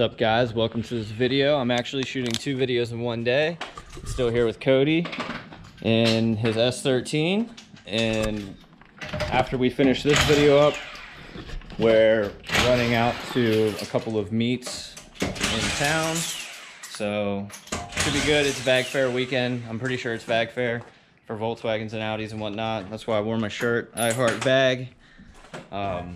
What's up guys, welcome to this video. I'm actually shooting two videos in one day. Still here with Cody and his S13. And after we finish this video up, we're running out to a couple of meets in town. So should be good. It's Vag Fair weekend. I'm pretty sure it's Vag Fair for Volkswagens and Audis and whatnot. That's why I wore my shirt. I heart Vag. Um,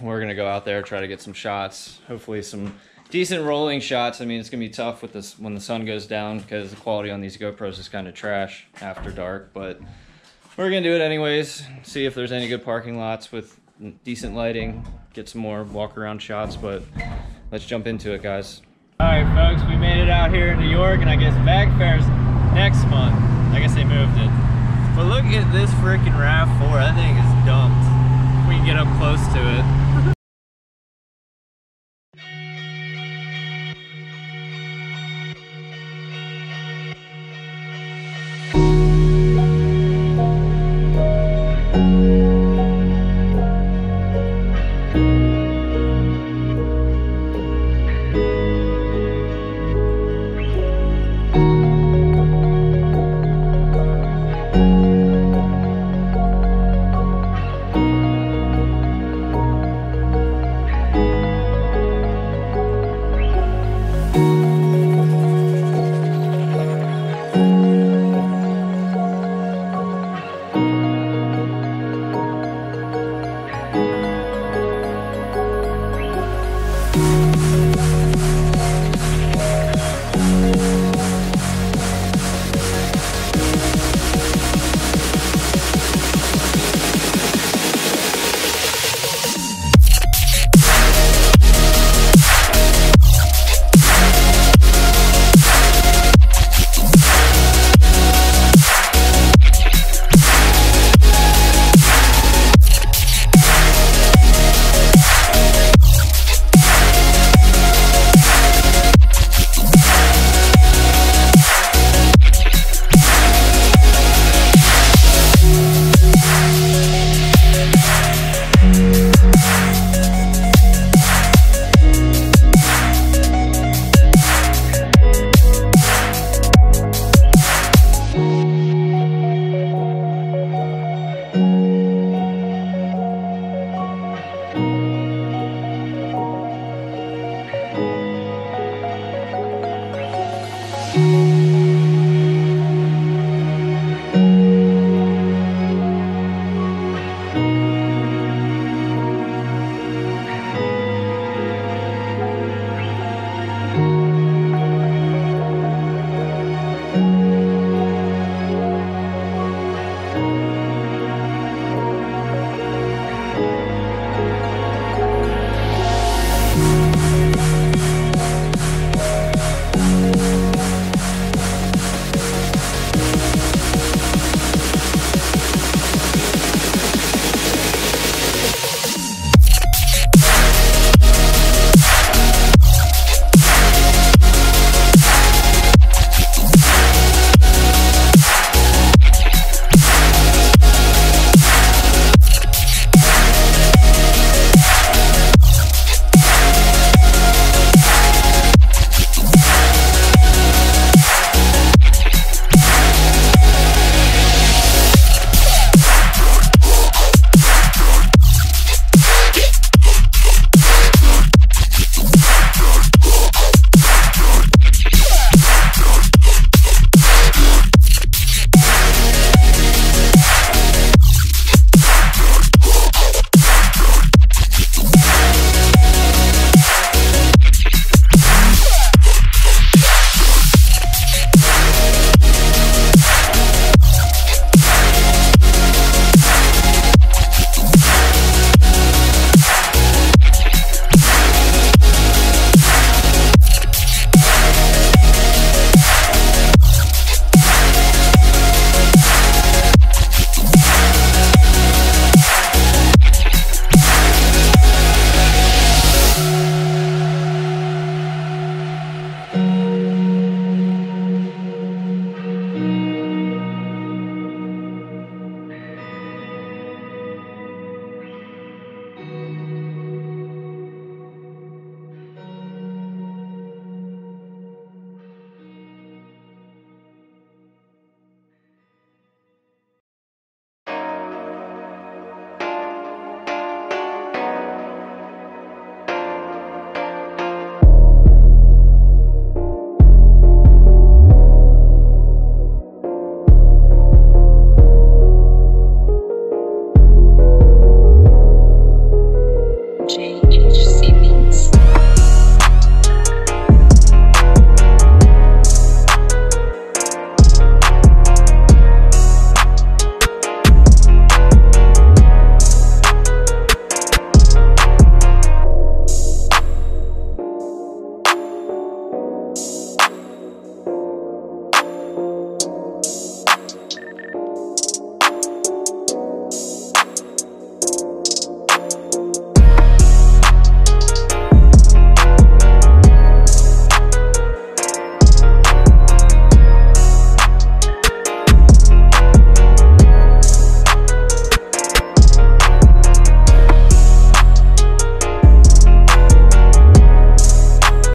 we're gonna go out there try to get some shots hopefully some decent rolling shots. I mean it's gonna be tough with this when the sun goes down because the quality on these gopros is kind of trash after dark but we're gonna do it anyways. See if there's any good parking lots with decent lighting get some more walk around shots but let's jump into it guys. All right folks we made it out here in new york and i guess Vag Fair's next month. I guess they moved it. But look at this freaking rav4 that thing is dumped. We can get up close to it